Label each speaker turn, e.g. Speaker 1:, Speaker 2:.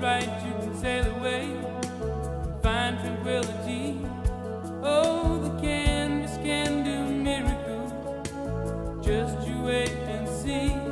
Speaker 1: right, you can sail away and find tranquility. Oh, the canvas can do miracles. Just you wait and see.